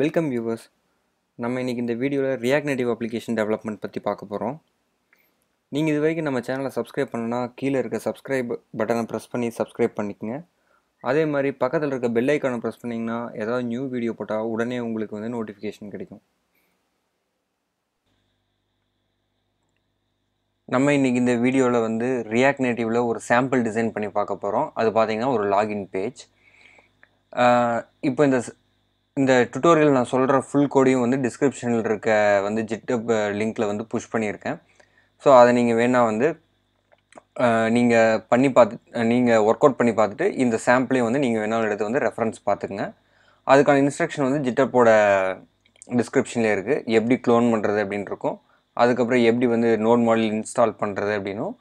Welcome viewers நம்ம இன்றைக்கி இந்த வீடியோவில் ரியாக்ட் நேட்டிவ் அப்ளிகேஷன் டெவலப்மெண்ட் பற்றி பார்க்க போகிறோம் நீங்கள் இது வரைக்கும் நம்ம சேனலை சப்ஸ்கிரைப் பண்ணனா கீழே இருக்க சப்ஸ்கிரைப் பட்டனை ப்ரெஸ் பண்ணி சப்ஸ்கிரைப் பண்ணிக்கங்க. அதே மாதிரி பக்கத்தில் இருக்க பெல் ஐக்கானை ப்ரெஸ் பண்ணிங்கன்னா ஏதாவது நியூ வீடியோ போட்டால் உடனே உங்களுக்கு வந்து நோட்டிஃபிகேஷன் கிடைக்கும். நம்ம இன்றைக்கி இந்த வீடியோவில் வந்து ரியாக்ட் நேட்டிவில் ஒரு சாம்பிள் டிசைன் பண்ணி பார்க்க போகிறோம் அது பார்த்தீங்கன்னா ஒரு லாகின் பேஜ் இப்போ இந்த இந்த டுட்டோரியல் நான் சொல்கிற ஃபுல் கோடையும் வந்து டிஸ்கிரிப்ஷனில் இருக்க வந்து ஜிட்டப் லிங்க்கில் வந்து புஷ் பண்ணியிருக்கேன். ஸோ அதை நீங்கள் வேணால் வந்து நீங்கள் பண்ணி பார்த்து நீங்கள் ஒர்க் அவுட் பண்ணி பார்த்துட்டு இந்த சாம்பிளையும் வந்து நீங்கள் வேணாலும் எடுத்து வந்து ரெஃபரன்ஸ் பார்த்துக்குங்க அதுக்கான இன்ஸ்ட்ரக்ஷன் வந்து ஜிட்டப்போட டிஸ்கிரிப்ஷன்லேயே இருக்குது எப்படி க்ளோன் பண்ணுறது அப்படின்னு இருக்கும். அதுக்கப்புறம் எப்படி வந்து நோட் மாடல் இன்ஸ்டால் பண்ணுறது அப்படின்னும்.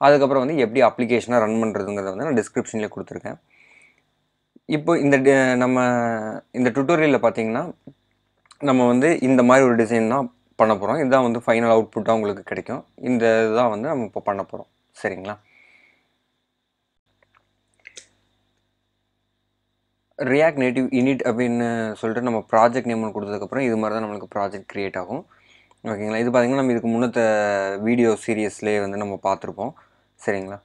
அதுக்கப்புறம் வந்து எப்படி அப்ளிகேஷனாக ரன் பண்ணுறதுங்கிறத வந்து நான் டிஸ்கிரிப்ஷன்லேயே கொடுத்துருக்கேன். இப்போ இந்த டி- நம்ம இந்த டுட்டோரியலில் பார்த்தீங்கன்னா நம்ம வந்து இந்த மாதிரி ஒரு டிசைன் தான் பண்ண போகிறோம் இதுதான் வந்து ஃபைனல் அவுட்புட்டாக உங்களுக்கு கிடைக்கும். இந்த இதுதான் வந்து நம்ம இப்போ பண்ண போகிறோம் சரிங்களா? ரியாக்ட் நேட்டிவ் இனிட் அப்படின்னு சொல்லிட்டு நம்ம ப்ராஜெக்ட் நேம் கொடுத்ததுக்கப்புறம் இது மாதிரி தான் நம்மளுக்கு ப்ராஜெக்ட் க்ரியேட் ஆகும். ஓகேங்களா இது பார்த்திங்கன்னா நம்ம இதுக்கு முன்னத்த வீடியோ சீரியஸ்லேயே வந்து நம்ம பார்த்துருப்போம். சரிங்களா?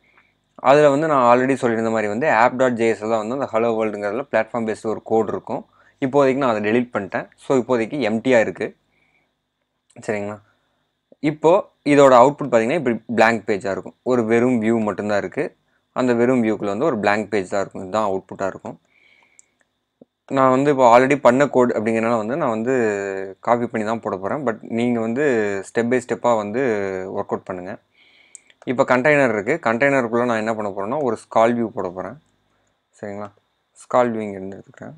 அதில் வந்து நான் ஆல்ரெடி சொல்லியிருந்த மாதிரி வந்து ஆப் டாட் ஜேஎஸில் தான் வந்து அந்த ஹலோ வேர்ல்டுங்கிறதுல பிளாட்ஃபார்ம் பேஸ்டு ஒரு கோட் இருக்கும். இப்போதைக்கு நான் அதை டெலீட் பண்ணிட்டேன். ஸோ இப்போதைக்கு எம்டியாக இருக்குது சரிங்களா? இப்போது இதோட அவுட்புட் பார்த்தீங்கன்னா இப்படி பிளாங்க் பேஜாக இருக்கும். ஒரு வெறும் வியூ மட்டும்தான் இருக்குது அந்த வெறும் வியூக்குள்ள வந்து ஒரு பிளாங்க் பேஜ் தான் இருக்கும். இதுதான் அவுட்புட்டாக இருக்கும். நான் வந்து இப்போ ஆல்ரெடி பண்ண கோட் அப்படிங்கிறனால வந்து நான் வந்து காப்பி பண்ணி தான் போட போகிறேன் பட் நீங்கள் வந்து ஸ்டெப் பை ஸ்டெப்பாக வந்து ஒர்க் அவுட் பண்ணுங்கள் இப்போ கண்டெய்னர் இருக்குது கண்டெய்னருக்குள்ளே நான் என்ன பண்ண போகிறேன்னா ஒரு ஸ்கால் வியூ போட போகிறேன் சரிங்களா? ஸ்கால் வியூ இங்கேருந்து எடுத்துக்கிறேன்.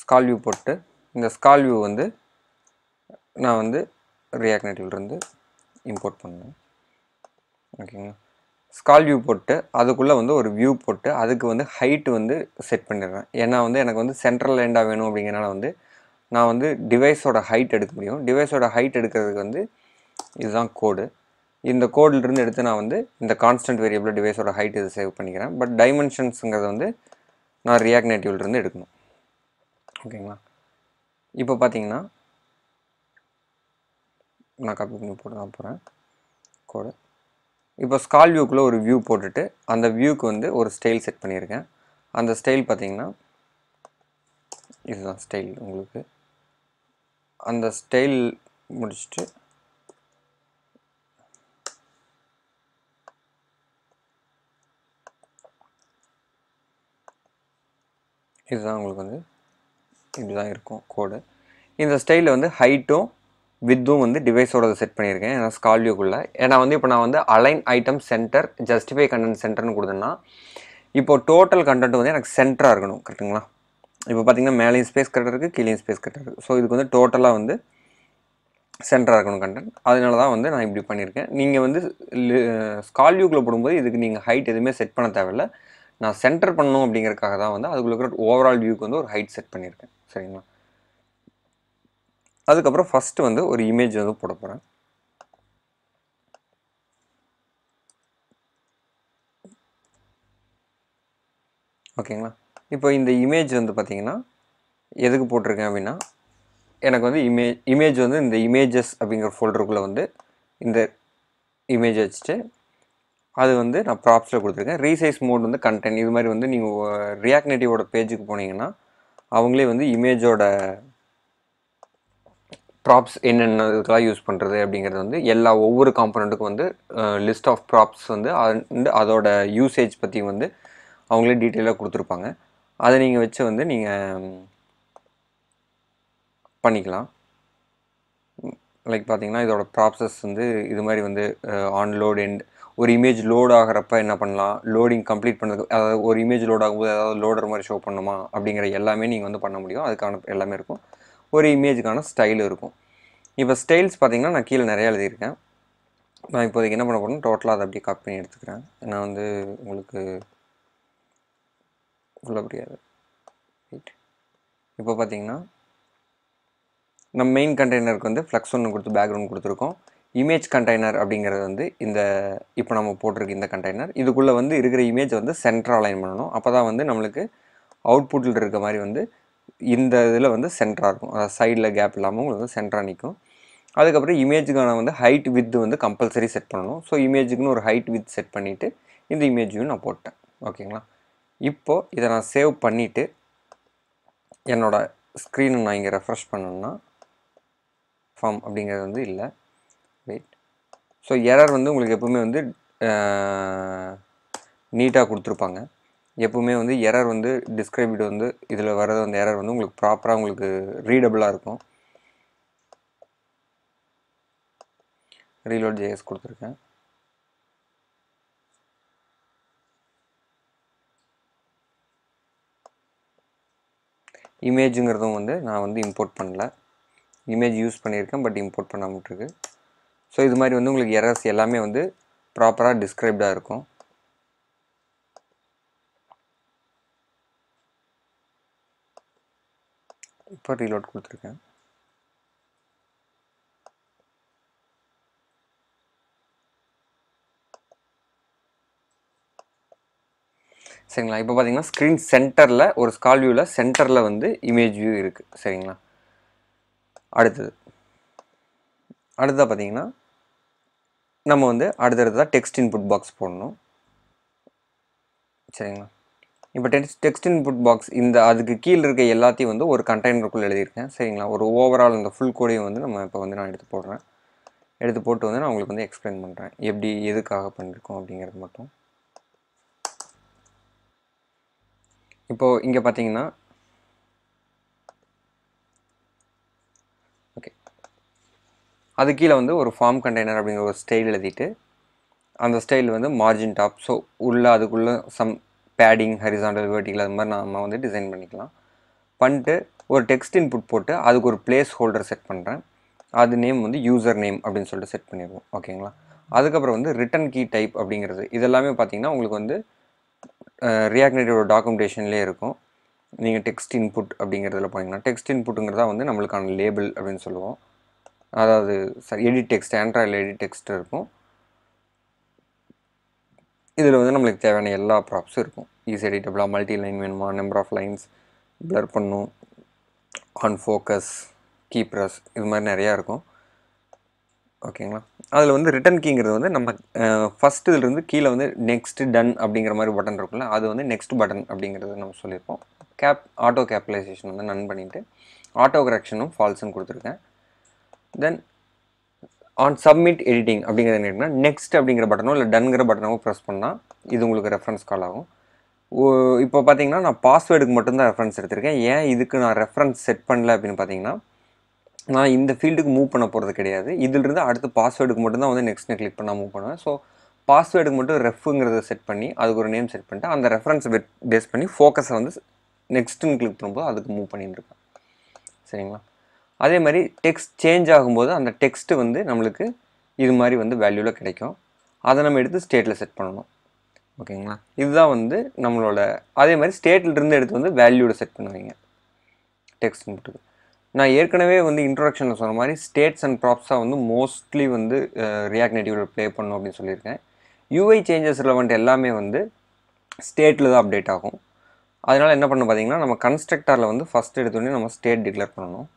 ஸ்கால் வியூ போட்டு இந்த ஸ்கால் வியூ வந்து நான் வந்து ரியாக்ட் நேட்டிவ்லேருந்து இம்போர்ட் பண்ணேன் ஓகேங்களா ஸ்கால் வியூ போட்டு அதுக்குள்ளே வந்து ஒரு வியூ போட்டு அதுக்கு வந்து ஹைட் வந்து செட் பண்ணிடுறேன். ஏன்னா வந்து எனக்கு வந்து சென்ட்ரல் லேண்டாக வேணும் அப்படிங்கிறனால வந்து நான் வந்து டிவைஸோட ஹைட் எடுக்க முடியும். டிவைஸோட ஹைட் எடுக்கிறதுக்கு வந்து இதுதான் கோடு இந்த கோடிலிருந்து எடுத்து நான் வந்து இந்த கான்ஸ்டன்ட் வேரியபிள் டிவைஸோட ஹைட் இது சேவ் பண்ணிக்கிறேன். பட் டைமென்ஷன்ஸுங்கிறத வந்து நான் ரியாக்ட் நேட்டிவ்லேருந்து எடுக்கணும். ஓகேங்களா இப்போ பார்த்தீங்கன்னா நான் காப்பி பண்ணி போட்டு தான் போகிறேன் கோடு இப்போ ஸ்கால் வியூக்குள்ளே ஒரு வியூ போட்டுட்டு அந்த வியூக்கு வந்து ஒரு ஸ்டைல் செட் பண்ணியிருக்கேன். அந்த ஸ்டைல் பார்த்தீங்கன்னா இதுதான் ஸ்டைல் உங்களுக்கு. அந்த ஸ்டைல் முடிச்சுட்டு இதுதான் உங்களுக்கு வந்து இப்படி தான் இருக்கும் கோடு இந்த ஸ்டைலில் வந்து ஹைட்டும் வித்தும் வந்து டிவைஸோட செட் பண்ணியிருக்கேன். ஏன்னா ஸ்கால்வியூக்குள்ளே ஏன்னா வந்து இப்போ நான் வந்து align item center justify content சென்டர்னு கொடுத்தேன்னா இப்போ டோட்டல் கண்டென்ட் வந்து எனக்கு சென்டராக இருக்கணும் கரெக்டுங்களா இப்போ பார்த்தீங்கன்னா மேலேயும் ஸ்பேஸ் கரெக்டாக இருக்குது கீழேயும் ஸ்பேஸ் கரெக்டாக இருக்குது ஸோ இதுக்கு வந்து டோட்டலாக வந்து சென்டராக இருக்கணும் கண்டென்ட் அதனால தான் வந்து நான் இப்படி பண்ணியிருக்கேன். நீங்கள் வந்து ஸ்கால்வியூக்குள்ளே போடும்போது இதுக்கு நீங்கள் ஹைட் எதுவுமே செட் பண்ண தேவையில்ல. நான் சென்டர் பண்ணணும் அப்படிங்கிறதுக்காக தான் வந்து அதுக்குள்ள இருக்கிற ஓவரால் வியூக்கு வந்து ஒரு ஹைட் செட் பண்ணியிருக்கேன். சரிங்களா? அதுக்கப்புறம் ஃபஸ்ட்டு வந்து ஒரு இமேஜ் வந்து போட போகிறேன் ஓகேங்களா? இப்போ இந்த இமேஜ் வந்து பார்த்தீங்கன்னா எதுக்கு போட்டிருக்கேன் அப்படின்னா எனக்கு வந்து இமேஜ் இமேஜ் வந்து இந்த இமேஜஸ் அப்படிங்கிற ஃபோல்டருக்குள்ளே வந்து இந்த இமேஜ் வச்சுட்டு அது வந்து நான் ப்ராப்ஸில் கொடுத்துருக்கேன். ரீசைஸ் மோட் வந்து கண்டென்ட் இது மாதிரி வந்து நீங்கள் ரியாக்ட் நேட்டிவோட பேஜுக்கு போனீங்கன்னா அவங்களே வந்து இமேஜோட ப்ராப்ஸ் என்னென்ன இதுக்கெல்லாம் யூஸ் பண்ணுறது அப்படிங்கிறது வந்து எல்லா ஒவ்வொரு காம்பனண்ட்டுக்கும் வந்து லிஸ்ட் ஆஃப் ப்ராப்ஸ் வந்து அண்ட் அதோட யூசேஜ் பற்றி வந்து அவங்களே டீட்டெயிலாக கொடுத்துருப்பாங்க. அதை நீங்கள் வச்சு வந்து நீங்கள் பண்ணிக்கலாம். லைக் பார்த்தீங்கன்னா இதோட ப்ராசஸ் வந்து இது மாதிரி வந்து ஆன்லோட் அண்ட் எண்ட் ஒரு இமேஜ் லோட் ஆகிறப்ப என்ன பண்ணலாம்? லோடிங் கம்ப்ளீட் பண்ணதுக்கு அதாவது ஒரு இமேஜ் லோட் ஆகும்போது ஏதாவது லோடர் மாதிரி ஷோ பண்ணுமா? அப்படிங்கிற எல்லாமே நீங்கள் வந்து பண்ண முடியும். அதுக்கான எல்லாமே இருக்கும். ஒரு இமேஜுக்கான ஸ்டைல் இருக்கும். இப்போ ஸ்டைல்ஸ் பார்த்தீங்கன்னா நான் கீழே நிறைய எழுதியிருக்கேன். நான் இப்போதைக்கு என்ன பண்ண போகிறேன் டோட்டலாக அதை அப்படியே காப்பி பண்ணி எடுத்துக்கிறேன். நான் வந்து உங்களுக்கு சொல்ல முடியாது ரைட் இப்போ பார்த்தீங்கன்னா நம்ம மெயின் கண்டெய்னருக்கு வந்து ஃப்ளக்ஸ் ஒன்று கொடுத்து பேக்ரவுண்ட் கொடுத்துருக்கோம். இமேஜ் கண்டெய்னர் அப்படிங்கிறது வந்து இந்த இப்போ நம்ம போட்டிருக்க இந்த கண்டெய்னர் இதுக்குள்ளே வந்து இருக்கிற இமேஜ் வந்து சென்டர் அலைன் பண்ணணும். அப்போ தான் வந்து நம்மளுக்கு அவுட்புட்டில் இருக்க மாதிரி வந்து இந்த இதில் வந்து சென்டராக இருக்கும். அதாவது சைடில் கேப் இல்லாமல் உங்களுக்கு வந்து சென்டராக நிற்கும் அதுக்கப்புறம் இமேஜுக்கான வந்து ஹைட் வித் வந்து கம்பல்சரி செட் பண்ணணும். ஸோ இமேஜுக்குன்னு ஒரு ஹைட் வித் செட் பண்ணிவிட்டு இந்த இமேஜையும் நான் போட்டேன். ஓகேங்களா? இப்போது இதை நான் சேவ் பண்ணிவிட்டு என்னோட ஸ்க்ரீனை நான் இங்கே ரெஃப்ரெஷ் பண்ணணும்னா ஃபார்ம் அப்படிங்கிறது வந்து இல்லை. வெயிட் ஸோ எரர் வந்து உங்களுக்கு எப்பவுமே வந்து நீட்டாக கொடுத்துருப்பாங்க. எப்பவுமே வந்து எரர் வந்து டிஸ்கிரைபிட் வந்து இதில் வர்றது அந்த எரர் வந்து உங்களுக்கு ப்ராப்பராக உங்களுக்கு ரீடபுளாக இருக்கும். ரீலோட் ஜேஎஸ் கொடுத்துருக்கேன். இமேஜுங்கிறதும் வந்து நான் வந்து இம்போர்ட் பண்ணல. இமேஜ் யூஸ் பண்ணியிருக்கேன் பட் இம்போர்ட் பண்ணாமல் ஸோ இது மாதிரி வந்து உங்களுக்கு எரர்ஸ் எல்லாமே வந்து ப்ராப்பராக டிஸ்கிரைப்டாக இருக்கும். இப்போ ரீலோட் கொடுத்துருக்கேன். சரிங்களா? இப்போ பார்த்தீங்கன்னா ஸ்க்ரீன் சென்டரில் ஒரு ஸ்கால் வியூவில் சென்டரில் வந்து இமேஜ் வியூ இருக்குது சரிங்களா? அடுத்தது. அடுத்ததாக பார்த்தீங்கன்னா நம்ம வந்து அடுத்தடுத்ததாக டெக்ஸ்ட் இன்புட் பாக்ஸ் போடணும். சரிங்களா? இப்போ டெக்ஸ்ட் டெக்ஸ்ட் இன்புட் பாக்ஸ் இந்த அதுக்கு கீழே இருக்க எல்லாத்தையும் வந்து ஒரு கண்டெய்னருக்குள்ளே எழுதியிருக்கேன். சரிங்களா? ஒரு ஓவரால் இந்த ஃபுல் கோடையும் வந்து நம்ம இப்போ வந்து நான் எடுத்து போடுறேன். எடுத்து போட்டு வந்து நான் உங்களுக்கு வந்து எக்ஸ்பிளைன் பண்ணுறேன் எப்படி எதுக்காக பண்ணியிருக்கோம் அப்படிங்கிறது மட்டும். இப்போது இங்கே பார்த்தீங்கன்னா அது கீழே வந்து ஒரு ஃபார்ம் கண்டெய்னர் அப்படிங்கிற ஒரு ஸ்டைல் எழுதிட்டு அந்த ஸ்டைல் வந்து மார்ஜின் டாப் ஸோ உள்ள அதுக்குள்ளே சம் பேடிங் ஹரிசாண்டல் வேர்ட்டிகல் அது மாதிரி நம்ம வந்து டிசைன் பண்ணிக்கலாம். பண்ணிட்டு ஒரு டெக்ஸ்ட் இன்புட் போட்டு அதுக்கு ஒரு பிளேஸ் ஹோல்டர் செட் பண்ணுறேன் அது நேம் வந்து யூசர் நேம் அப்படின்னு சொல்லிட்டு செட் பண்ணிடுவோம். ஓகேங்களா அதுக்கப்புறம் வந்து ரிட்டன் கீ டைப் அப்படிங்கிறது. இதெல்லாமே பார்த்தீங்கன்னா உங்களுக்கு வந்து ரியாக்ட் நேட்டிவோட டாக்குமெண்டேஷன்லேயே இருக்கும். நீங்கள் டெக்ஸ்ட் இன்புட் அப்படிங்கிறதுல போனீங்கன்னா டெக்ஸ்ட் இன்புட்டுங்கிறதா வந்து நம்மளுக்கான லேபிள் அப்படின்னு சொல்லுவோம். அதாவது எடிட் டெக்ஸ்ட் ஆண்ட்ராய்டில் எடிட் டெக்ஸ்ட் இருக்கும். இதில் வந்து நம்மளுக்கு தேவையான எல்லா ப்ராப்ஸும் இருக்கும். ஈஸி எடிட்டபிளாக மல்டி லைன் வேணுமா நம்பர் ஆஃப் லைன்ஸ் ப்ளர் பண்ணும் ஆன் ஃபோக்கஸ் கீப்ரஸ் இது மாதிரி நிறையா இருக்கும். ஓகேங்களா அதில் வந்து ரிட்டன் கீங்கிறது வந்து நம்ம ஃபஸ்ட் இதுலேருந்து கீழே வந்து நெக்ஸ்ட் டன் அப்படிங்கிற மாதிரி பட்டன் இருக்குல்ல அது வந்து நெக்ஸ்ட் பட்டன் அப்படிங்கிறது நம்ம சொல்லியிருப்போம். கேப் ஆட்டோ கேபிடலைசேஷன் வந்து நன் பண்ணிவிட்டு ஆட்டோ கரெக்ஷனும் ஃபால்ஸும் கொடுத்துருக்கேன். தென் ஆன் சப்மிட் எடிட்டிங் அப்படிங்கிறது என்ன நெக்ஸ்ட் அப்படிங்கிற பட்டனோ இல்லை டன்கிற பட்டனோ ப்ரெஸ் பண்ணால் இது உங்களுக்கு ரெஃபரன்ஸ் கால் ஆகும். இப்போ பார்த்தீங்கன்னா நான் பாஸ்வேர்டுக்கு மட்டும்தான் ரெஃபரன்ஸ் எடுத்திருக்கேன். ஏன் இதுக்கு நான் ரெஃபரன்ஸ் செட் பண்ணல அப்படின்னு பார்த்தீங்கன்னா நான் இந்த ஃபீல்டுக்கு மூவ் பண்ண போகிறது கிடையாது. இதிலிருந்து அடுத்து பாஸ்வேர்டுக்கு மட்டும்தான் வந்து நெக்ஸ்ட் கிளிக் பண்ணால் மூவ் பண்ணுவேன். ஸோ பாஸ்வேர்டுக்கு மட்டும் ரெஃப்ங்கிறத செட் பண்ணி அதுக்கு ஒரு நேம் செட் பண்ணிட்டு அந்த ரெஃபரன்ஸ் பேஸ் பண்ணி ஃபோக்கஸை வந்து நெக்ஸ்ட்டுன்னு கிளிக் பண்ணும்போது அதுக்கு மூவ் பண்ணிட்டு சரிங்களா? அதே மாதிரி டெக்ஸ்ட் சேஞ்ச் ஆகும்போது அந்த டெக்ஸ்ட்டு வந்து நம்மளுக்கு இது மாதிரி வந்து வேல்யூவில் கிடைக்கும். அதை நம்ம எடுத்து ஸ்டேட்டில் செட் பண்ணணும். ஓகேங்களா இதுதான் வந்து நம்மளோட அதே மாதிரி ஸ்டேட்லேருந்து எடுத்து வந்து வேல்யூவில் செட் பண்ணுவீங்க. டெக்ஸ்ட் இன்புட்டுக்கு நான் ஏற்கனவே வந்து இன்ட்ரொடக்ஷனில் சொன்ன மாதிரி ஸ்டேட்ஸ் அண்ட் ப்ராப்ஸாக வந்து மோஸ்ட்லி வந்து ரியாக்ட் நேட்டிவில் ப்ளே பண்ணும் அப்படின்னு சொல்லியிருக்கேன். யூஐ சேஞ்சஸ் ரிலவெண்ட் எல்லாமே வந்து ஸ்டேட்டில் தான் அப்டேட் ஆகும். அதனால் என்ன பண்ண பார்த்தீங்கன்னா நம்ம கன்ஸ்ட்ரக்டரில் வந்து ஃபஸ்ட் எடுத்தோடனே நம்ம ஸ்டேட் டிக்ளேர் பண்ணணும்.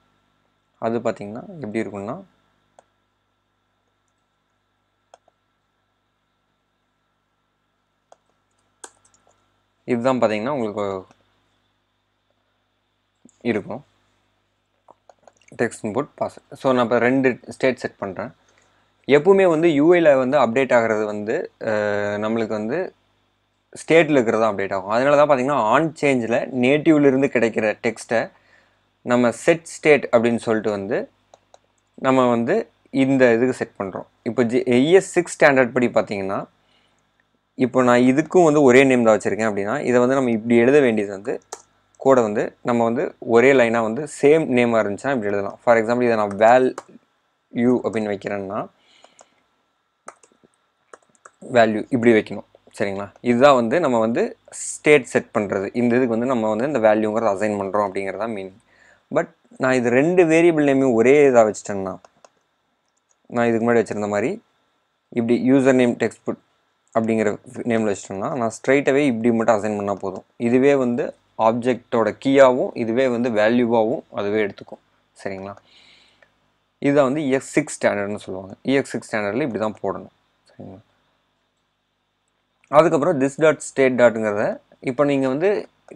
அது பார்த்திங்கன்னா எப்படி இருக்குன்னா இதுதான் பார்த்திங்கன்னா உங்களுக்கு இருக்கும். டெக்ஸ்ட் இன்புட் பாஸ் ஸோ நான் இப்போ ரெண்டு ஸ்டேட் செட் பண்ணுறேன் எப்பவுமே வந்து யூஏல வந்து அப்டேட் ஆகிறது வந்து நம்மளுக்கு வந்து ஸ்டேட்டில் இருக்கிறது தான் அப்டேட் ஆகும். அதனால தான் பார்த்தீங்கன்னா ஆன் சேஞ்சில் நேட்டிவ்லேருந்து கிடைக்கிற டெக்ஸ்ட்டை நம்ம செட் ஸ்டேட் அப்படின்னு சொல்லிட்டு வந்து நம்ம வந்து இந்த இதுக்கு செட் பண்ணுறோம் இப்போ ஜி ஐஎஸ் சிக்ஸ் ஸ்டாண்டர்ட் படி பார்த்தீங்கன்னா இப்போ நான் இதுக்கும் வந்து ஒரே நேம் தான் வச்சுருக்கேன் அப்படின்னா இதை வந்து நம்ம இப்படி எழுத வேண்டியது வந்து கூட வந்து நம்ம வந்து ஒரே லைனாக வந்து சேம் நேமாக இருந்துச்சுன்னா இப்படி எழுதலாம். ஃபார் எக்ஸாம்பிள் இதை நான் வேல் யூ அப்படின்னு வைக்கிறேன்னா வேல்யூ இப்படி வைக்கணும். சரிங்களா? இதுதான் வந்து நம்ம வந்து ஸ்டேட் செட் பண்ணுறது இந்த இதுக்கு வந்து நம்ம வந்து இந்த வேல்யூங்கிறத அசைன் பண்ணுறோம் அப்படிங்கிறதா மீனிங் பட் நான் இது ரெண்டு வேரியபிள் நேமையும் ஒரே இதாக வச்சுட்டேன்னா நான் இதுக்கு முன்னாடி வச்சுருந்த மாதிரி இப்படி யூசர் நேம் டெக்ஸ்ட் புட் அப்படிங்கிற நேமில் வச்சிட்டேன்னா நான் ஸ்ட்ரைட்டாகவே இப்படி மட்டும் அசைன் பண்ணால் போதும். இதுவே வந்து ஆப்ஜெக்டோட கீயாகவும் இதுவே வந்து வேல்யூவாகவும் அதுவே எடுத்துக்கும். சரிங்களா? இதுதான் வந்து இஎக்ஸ் சிக்ஸ் ஸ்டாண்டர்ட்னு சொல்லுவாங்க. இஎக்ஸ் சிக்ஸ் ஸ்டாண்டர்டில் இப்படி தான் போடணும். சரிங்களா? அதுக்கப்புறம் திஸ் டாட் ஸ்டேட் டாட்டுங்கிறத இப்போ நீங்கள் வந்து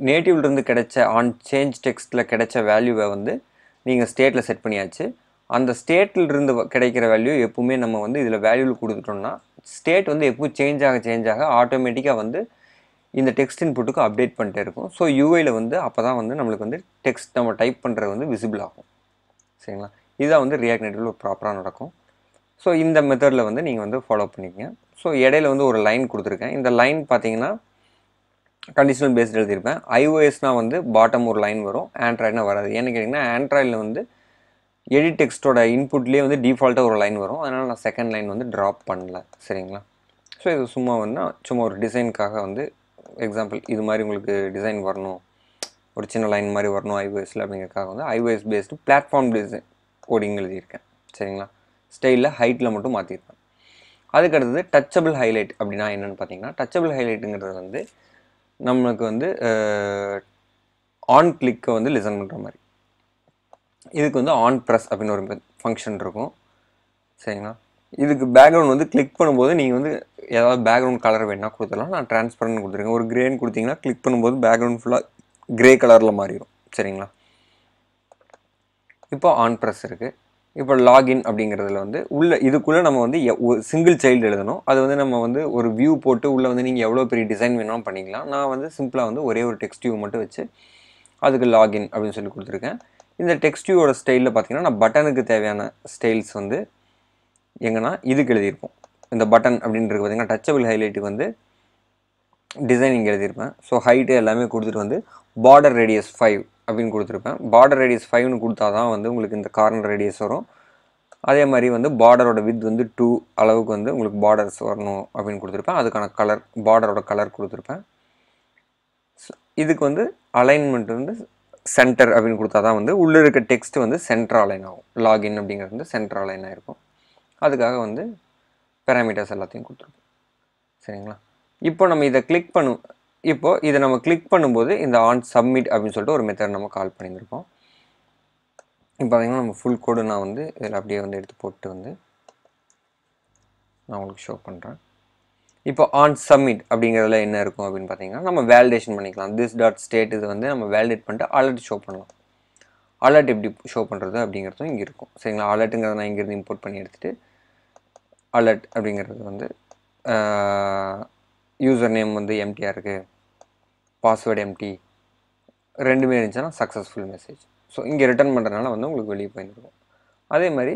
நேட்டிவ்லேருந்து கிடைச்ச ஆன் சேஞ்ச் டெக்ஸ்ட்டில் கிடைச்ச வேல்யூவை வந்து நீங்கள் ஸ்டேட்டில் செட் பண்ணியாச்சு. அந்த ஸ்டேட்டிலிருந்து கிடைக்கிற வேல்யூ எப்பவுமே நம்ம வந்து இதில் வேல்யூவில் கொடுத்துட்டோம்னா ஸ்டேட் வந்து எப்போ சேஞ்ச் ஆக சேஞ்ச் ஆக ஆட்டோமேட்டிக்காக வந்து இந்த டெக்ஸ்ட் இன்புட்டுக்கு அப்டேட் பண்ணிட்டே இருக்கும். ஸோ யூஐயில் வந்து அப்போ தான் வந்து நம்மளுக்கு வந்து டெக்ஸ்ட் நம்ம டைப் பண்ணுறது வந்து விசிபிள் ஆகும். சரிங்களா? இதுதான் வந்து ரியாக்ட் நேட்டிவில் ப்ராப்பராக நடக்கும். ஸோ இந்த மெத்தடில் வந்து நீங்கள் வந்து ஃபாலோ பண்ணிக்கங்க. ஸோ இடையில வந்து ஒரு லைன் கொடுத்துருக்கேன். இந்த லைன் பார்த்தீங்கன்னா கண்டிஷனல் பேஸ்ட் எழுதியிருப்பேன். ஐஓஎஸ்னால் வந்து பாட்டம் ஒரு லைன் வரும். ஆண்ட்ராய்டுனா வராது. ஏன்னு கேட்டிங்கன்னா ஆண்ட்ராய்டில் வந்து எடிட் டெக்ஸ்ட்டோட இன்புட்லேயே வந்து டிஃபால்ட்டாக ஒரு லைன் வரும். அதனால் நான் செகண்ட் லைன் வந்து ட்ராப் பண்ணல. சரிங்களா? ஸோ இது சும்மா வந்து சும்மா ஒரு டிசைனுக்காக வந்து எக்ஸாம்பிள் இது மாதிரி உங்களுக்கு டிசைன் வரணும். ஒரு சின்ன லைன் மாதிரி வரணும் ஐஓஎஸில் அப்படிங்கிறதுக்காக வந்து iOS based platform design coding எழுதியிருக்கேன். சரிங்களா? ஸ்டைலில் ஹைட்டில் மட்டும் மாற்றிருப்பேன் அதுக்கடுத்தது டச்சபிள் ஹைலைட் அப்படின்னா என்னென்னு பார்த்தீங்கன்னா டச்சபிள் ஹைலைட்டுங்கிறது வந்து நம்மளுக்கு வந்து ஆன் கிளிக்கை வந்து லிசன் பண்ணுற மாதிரி. இதுக்கு வந்து ஆன் ப்ரெஸ் அப்படின்னு ஒரு ஃபங்க்ஷன் இருக்கும். சரிங்களா? இதுக்கு பேக்ரவுண்ட் வந்து கிளிக் பண்ணும்போது நீங்கள் வந்து ஏதாவது பேக்ரவுண்ட் கலர் வேணா கொடுத்துடலாம். நான் ட்ரான்ஸ்பரண்ட் கொடுத்துருக்கேன். ஒரு கிரேன்னு கொடுத்தீங்கன்னா கிளிக் பண்ணும்போது பேக்ரவுண்ட் ஃபுல்லாக கிரே கலரில் மாறிடும். சரிங்களா? இப்போ ஆன் ப்ரெஸ் இருக்குது இப்போ லாகின் அப்படிங்கிறதுல வந்து உள்ள இதுக்குள்ளே நம்ம வந்து சிங்கிள் சைல்டு எழுதணும். அது வந்து நம்ம வந்து ஒரு வியூ போட்டு உள்ளே வந்து நீங்கள் எவ்வளோ பெரிய டிசைன் வேணாலும் பண்ணிக்கலாம். நான் வந்து சிம்பிளாக வந்து ஒரே ஒரு டெக்ஸ்ட் வியூ மட்டும் வச்சு அதுக்கு லாகின் அப்படின்னு சொல்லி கொடுத்துருக்கேன். இந்த டெக்ஸ்ட் வியூவோட ஸ்டைலில் பார்த்தீங்கன்னா நான் பட்டனுக்கு தேவையான ஸ்டைல்ஸ் வந்து எங்கன்னா இதுக்கு எழுதியிருப்போம். இந்த பட்டன் அப்படின்றது பார்த்திங்கன்னா டச்சபிள் ஹைலைட்டுக்கு வந்து டிசைனிங் எழுதியிருப்பேன். ஸோ ஹைட்டு எல்லாமே கொடுத்துட்டு வந்து பார்டர் ரேடியஸ் ஃபைவ் அப்படின்னு கொடுத்துருப்பேன். பார்டர் ரேடியஸ் ஃபைவ்னு கொடுத்தா தான் வந்து உங்களுக்கு இந்த கார்னர் ரேடியஸ் வரும். அதே மாதிரி வந்து பார்டரோட வித் வந்து டூ அளவுக்கு வந்து உங்களுக்கு பார்டர்ஸ் வரணும் அப்படின்னு கொடுத்துருப்பேன். அதுக்கான கலர் பார்டரோட கலர் கொடுத்துருப்பேன். இதுக்கு வந்து அலைன்மெண்ட் வந்து சென்டர் அப்படின்னு கொடுத்தா தான் வந்து உள்ளே இருக்க டெக்ஸ்ட் வந்து சென்டர் அலைன் ஆகும். லாகின் அப்படிங்கிறது வந்து சென்டர் அலைன் ஆகிருக்கும் அதுக்காக வந்து பேராமீட்டர்ஸ் எல்லாத்தையும் கொடுத்துருப்போம் சரிங்களா? இப்போ நம்ம இதை கிளிக் பண்ணும் இப்போ இதை நம்ம கிளிக் பண்ணும்போது இந்த ஆன் சப்மிட் அப்படின்னு சொல்லிட்டு ஒரு மெத்தட் நம்ம கால் பண்ணியிருப்போம் இப்போ பார்த்தீங்கன்னா நம்ம ஃபுல் கோடு நான் வந்து இதில் அப்படியே வந்து எடுத்து போட்டு வந்து நான் உங்களுக்கு ஷோ பண்ணுறேன் இப்போ ஆன் சப்மிட் அப்படிங்கிறதுல என்ன இருக்கும் அப்படின்னு பார்த்தீங்கன்னா நம்ம வேலிடேஷன் பண்ணிக்கலாம். திஸ் டாட் ஸ்டேட் இது வந்து நம்ம வேலிடேட் பண்ணிட்டு அலர்ட் ஷோ பண்ணலாம். அலர்ட் எப்படி ஷோ பண்ணுறது அப்படிங்கிறதும் இங்கே இருக்கும். சரிங்களா? அலர்ட்டுங்கிறத நான் இங்கேருந்து இம்போர்ட் பண்ணி எடுத்துகிட்டு அலர்ட் அப்படிங்கிறது வந்து யூசர் நேம் வந்து எம்டியாக இருக்குது பாஸ்வேர்டு எம்டி ரெண்டுமே இருந்துச்சுன்னா சக்ஸஸ்ஃபுல் மெசேஜ் ஸோ இங்கே ரிட்டர்ன் பண்ணுறதுனால வந்து உங்களுக்கு வெளியே போயிருக்கும் அதே மாதிரி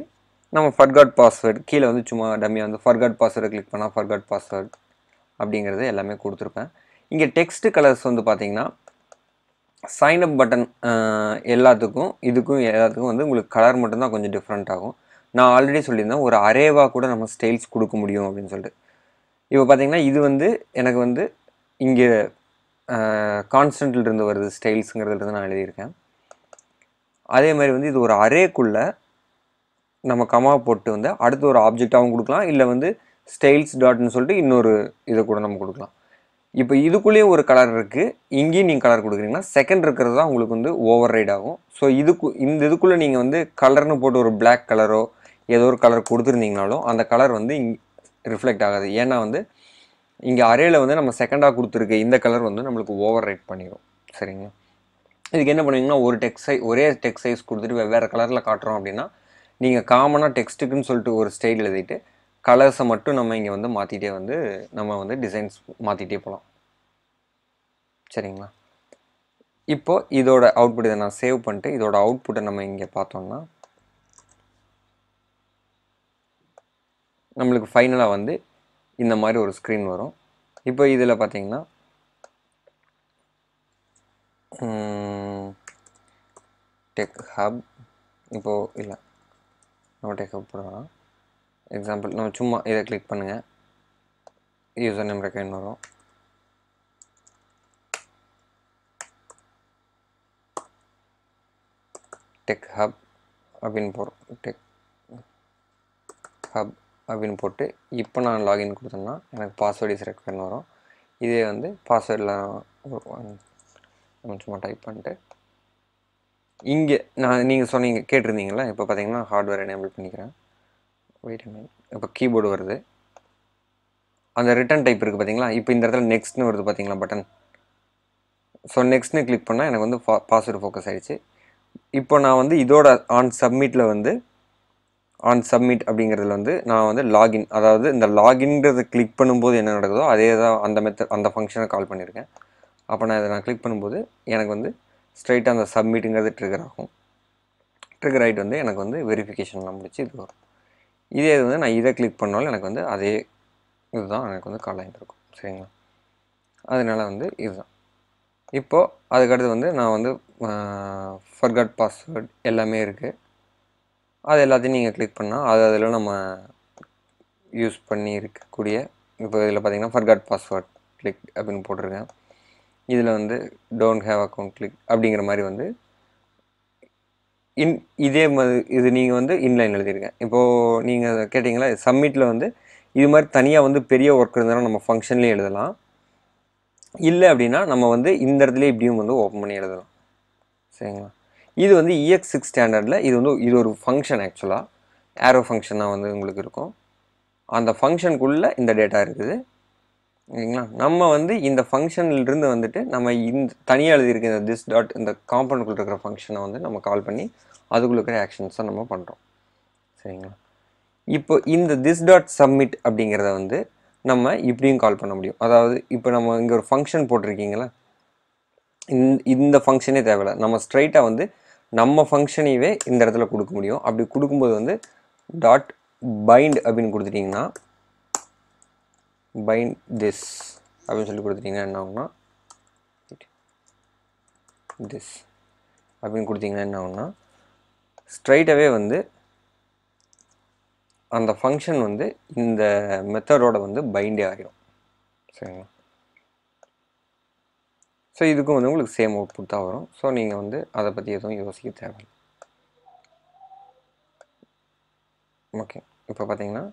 நம்ம ஃபர்காட் பாஸ்வேர்டு கீழே வந்து சும்மா டம்மியாக வந்து ஃபர்காட் பாஸ்வேர்டு கிளிக் பண்ணால் ஃபர்காட் பாஸ்வேர்டு அப்படிங்கிறது எல்லாமே கொடுத்துருப்பேன். இங்கே டெக்ஸ்ட் கலர்ஸ் வந்து பார்த்தீங்கன்னா சைன் அப் பட்டன் எல்லாத்துக்கும் இதுக்கும் எல்லாத்துக்கும் வந்து உங்களுக்கு கலர் மட்டும்தான் கொஞ்சம் டிஃப்ரெண்ட் ஆகும். நான் ஆல்ரெடி சொல்லியிருந்தேன் ஒரு அரேவாக கூட நம்ம ஸ்டைல்ஸ் கொடுக்க முடியும் அப்படின்னு சொல்லிட்டு. இப்போ பார்த்தீங்கன்னா இது வந்து எனக்கு வந்து இங்கே கான்ஸ்டன்ட்லேருந்து வருது ஸ்டைல்ஸுங்கிறதுலேருந்து நான் எழுதியிருக்கேன். அதே மாதிரி வந்து இது ஒரு அரேக்குள்ளே நம்ம கமா போட்டு வந்து அடுத்து ஒரு ஆப்ஜெக்டாகவும் கொடுக்கலாம். இல்லை வந்து ஸ்டைல்ஸ் டாட்னு சொல்லிட்டு இன்னொரு இதை கூட நம்ம கொடுக்கலாம். இப்போ இதுக்குள்ளேயே ஒரு கலர் இருக்குது இங்கேயும் நீங்கள் கலர் கொடுக்குறீங்கன்னா செகண்ட் இருக்கிறது தான் உங்களுக்கு வந்து ஓவர் ரைட் ஆகும். ஸோ இதுக்கு இந்த இதுக்குள்ளே நீங்கள் வந்து கலர்னு போட்டு ஒரு பிளாக் கலரோ ஏதோ ஒரு கலர் கொடுத்துருந்தீங்கனாலும் அந்த கலர் வந்து இங் ரிஃப்ளெக்ட் ஆகாது. ஏன்னா வந்து இங்கே அரேல வந்து நம்ம செகண்டாக கொடுத்துருக்க இந்த கலர் வந்து நம்மளுக்கு ஓவர் ரைட் பண்ணிடும் சரிங்களா? இதுக்கு என்ன பண்ணுவீங்கன்னா ஒரு டெக்ஸ்ட் சைஸ் ஒரே டெக்ஸ்ட் சைஸ் கொடுத்துட்டு வெவ்வேறு கலரில் காட்டுறோம் அப்படின்னா நீங்கள் காமனாக டெக்ஸ்ட்டுக்குன்னு சொல்லிட்டு ஒரு ஸ்டைல் எழுதிட்டு கலர்ஸை மட்டும் நம்ம இங்கே வந்து மாற்றிட்டே வந்து நம்ம வந்து டிசைன்ஸ் மாற்றிட்டே போகலாம் சரிங்களா? இப்போ இதோட அவுட்புட் இதை நான் சேவ் பண்ணிட்டு இதோட அவுட்புட்டை நம்ம இங்கே பார்த்தோம்னா நம்மளுக்கு ஃபைனலாக வந்து இந்த மாதிரி ஒரு ஸ்க்ரீன் வரும். இப்போ இதில் பார்த்தீங்கன்னா டெக் ஹப் இப்போது இல்லை நம்ம டெக் ஹப் போடலாம். எக்ஸாம்பிள் நம்ம சும்மா இதை கிளிக் பண்ணுங்கள் யூசர் நேம் ரெக்கமெண்ட் வரும். டெக் ஹப் அப்படின்னு போகிறோம் டெக் ஹப் அப்படின்னு போட்டு இப்போ நான் லாகின் கொடுத்தேன்னா எனக்கு பாஸ்வேர்டு இஸ் ரெக்வயர்னு வரும். இதே வந்து பாஸ்வேர்டில் சும்மா டைப் பண்ணிட்டு இங்கே நான் நீங்கள் சொன்னீங்க கேட்டிருந்தீங்களா இப்போ பார்த்தீங்கன்னா ஹார்ட்வேர் எனேபிள் பண்ணிக்கிறேன். வெயிட் இப்போ கீபோர்டு வருது. அந்த ரிட்டன் டைப் இருக்குது பார்த்தீங்களா? இப்போ இந்த இடத்துல நெக்ஸ்ட்னு வருது பார்த்தீங்களா பட்டன் ஸோ நெக்ஸ்ட்னு கிளிக் பண்ணால் எனக்கு வந்து பாஸ்வேர்டு ஃபோக்கஸ் ஆகிடுச்சு இப்போ நான் வந்து இதோட ஆன் சப்மிட்டில் வந்து ஆன் சப்மிட் அப்படிங்கிறதுல வந்து நான் வந்து லாகின் அதாவது இந்த லாகின்கிறத கிளிக் பண்ணும்போது என்ன நடக்குதோ அதே தான் அந்த மெத்தட் அந்த ஃபங்க்ஷனை கால் பண்ணியிருக்கேன். அப்போ நான் இதை நான் கிளிக் பண்ணும்போது எனக்கு வந்து ஸ்ட்ரைட்டாக அந்த சப்மிட்டுங்கிறது ட்ரிகர் ஆகும். ட்ரிகர் ஆகிட்டு வந்து எனக்கு வந்து வெரிஃபிகேஷன்லாம் முடிச்சு இது வரும். இதே இது வந்து நான் இதை கிளிக் பண்ணாலும் எனக்கு வந்து அதே இதுதான் எனக்கு வந்து கால் ஆகிட்டு சரிங்களா? அதனால வந்து இதுதான். இப்போது அதுக்கடுத்து வந்து நான் வந்து ஃபர்கட் பாஸ்வேர்ட் எல்லாமே இருக்குது அது எல்லாத்தையும் நீங்கள் கிளிக் பண்ணால் அது அதில் நம்ம யூஸ் பண்ணி இருக்கக்கூடிய இப்போ இதில் பார்த்தீங்கன்னா ஃபர்காட் பாஸ்வேர்ட் கிளிக் அப்படின்னு போட்டிருக்கேன். இதில் வந்து டோன்ட் ஹேவ் அக்கௌண்ட் கிளிக் அப்படிங்கிற மாதிரி வந்து இன் இதே மாதிரி இது நீங்கள் வந்து இன்லைன் எழுதியிருக்கேன். இப்போது நீங்கள் கேட்டிங்களா சப்மிட்டில் வந்து இது மாதிரி தனியாக வந்து பெரிய ஒர்க் இருந்தாலும் நம்ம ஃபங்க்ஷன்லேயே எழுதலாம். இல்லை அப்படின்னா நம்ம வந்து இந்த இடத்துல இப்படியும் வந்து ஓப்பன் பண்ணி எழுதலாம். சரிங்களா? இது வந்து இஎக்ஸ் சிக்ஸ் ஸ்டாண்டர்டில் இது வந்து இது ஒரு ஃபங்க்ஷன் ஆக்சுவலாக ஏரோ ஃபங்க்ஷனாக வந்து உங்களுக்கு இருக்கும். அந்த ஃபங்க்ஷனுக்குள்ளே இந்த டேட்டா இருக்குது. ஓகேங்களா நம்ம வந்து இந்த ஃபங்க்ஷன்லேருந்து வந்துட்டு நம்ம இந்த தனியாக எழுதியிருக்க இந்த திஸ் டாட் இந்த காம்பவுண்டுக்குள்ள இருக்கிற ஃபங்க்ஷனை வந்து நம்ம கால் பண்ணி அதுக்குள்ள இருக்கிற ஆக்ஷன்ஸை நம்ம பண்ணுறோம் சரிங்களா? இப்போ இந்த திஸ் டாட் சப்மிட் அப்படிங்கிறத வந்து நம்ம இப்படியும் கால் பண்ண முடியும். அதாவது இப்போ நம்ம இங்கே ஒரு ஃபங்க்ஷன் போட்டிருக்கீங்களா? இந்த இந்த ஃபங்க்ஷனே தேவையில்லை. நம்ம ஸ்ட்ரைட்டாக வந்து நம்ம ஃபங்க்ஷனையவே இந்த இடத்துல கொடுக்க முடியும். அப்படி கொடுக்கும்போது வந்து டாட் பைண்ட் அப்படின்னு கொடுத்துட்டிங்கன்னா பைண்ட் திஸ் அப்படின்னு சொல்லி கொடுத்துட்டிங்கன்னா என்ன ஆகும்னா திஸ் அப்படின்னு கொடுத்தீங்கன்னா என்ன ஆகும்னா ஸ்ட்ரைட்டாகவே வந்து அந்த ஃபங்க்ஷன் வந்து இந்த மெத்தடோட வந்து பைண்டே ஆகிடும் சரிங்களா? ஸோ இதுக்கும் வந்து உங்களுக்கு சேம் அவுட்புட் தான் வரும். ஸோ நீங்கள் வந்து அதை பற்றி எதுவும் யோசிக்க தேவையில்லை. ஓகே இப்போ பார்த்தீங்கன்னா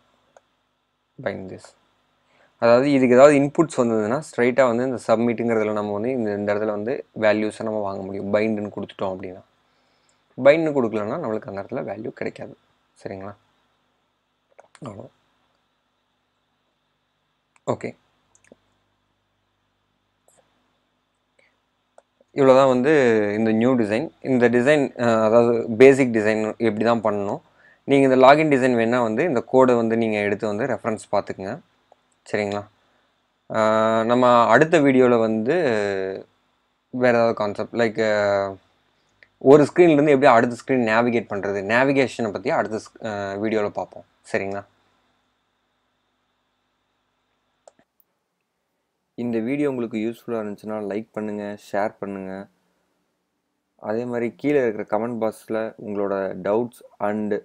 பைண்ட் திஸ் அதாவது இதுக்கு ஏதாவது இன்புட்ஸ் வந்ததுன்னா ஸ்ட்ரைட்டாக வந்து இந்த சப்மிட்டுங்கிறதுல நம்ம வந்து இந்த இந்த இடத்துல வந்து வேல்யூஸை நம்ம வாங்க முடியும். பைண்டுன்னு கொடுத்துட்டோம் அப்படின்னா. பைண்டுன்னு கொடுக்கலன்னா நம்மளுக்கு அந்த இடத்துல வேல்யூ கிடைக்காது. சரிங்களா? அவ்வளோ ஓகே இவ்வளோ தான் வந்து இந்த நியூ டிசைன் இந்த டிசைன் அதாவது பேசிக் டிசைன் எப்படி தான் பண்ணணும்? நீங்கள் இந்த லாகின் டிசைன் வேணால் வந்து இந்த கோடை வந்து நீங்கள் எடுத்து வந்து ரெஃபரன்ஸ் பார்த்துக்குங்க. சரிங்களா? நம்ம அடுத்த வீடியோவில் வந்து வேறு ஏதாவது கான்செப்ட் லைக் ஒரு ஸ்க்ரீன்லேருந்து எப்படி அடுத்த ஸ்க்ரீன் நேவிகேட் பண்ணுறது நேவிகேஷனை பற்றி அடுத்த வீடியோவில் பார்ப்போம். சரிங்களா? இந்த வீடியோ உங்களுக்கு யூஸ்ஃபுல்லாக இருந்துச்சுன்னா லைக் பண்ணுங்கள் ஷேர் பண்ணுங்கள் அதே மாதிரி கீழே இருக்கிற கமெண்ட் பாக்ஸில் உங்களோட டவுட்ஸ் அண்டு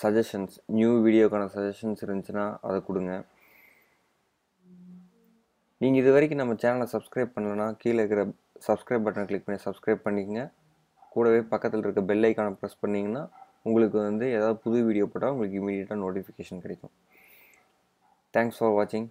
சஜஷன்ஸ் நியூ வீடியோக்கான சஜஷன்ஸ் இருந்துச்சுன்னா அதை கொடுங்க. நீங்கள் இது வரைக்கும் நம்ம சேனலை சப்ஸ்கிரைப் பண்ணலன்னா கீழே இருக்கிற சப்ஸ்கிரைப் பட்டனை கிளிக் பண்ணி சப்ஸ்கிரைப் பண்ணிக்கங்க. கூடவே பக்கத்தில் இருக்க பெல் ஐக்கானை ப்ரெஸ் பண்ணிங்கன்னா உங்களுக்கு வந்து ஏதாவது புது வீடியோ போட்டால் உங்களுக்கு இமீடியட்டாக நோட்டிஃபிகேஷன் கிடைக்கும். தேங்க்ஸ் ஃபார் வாட்சிங்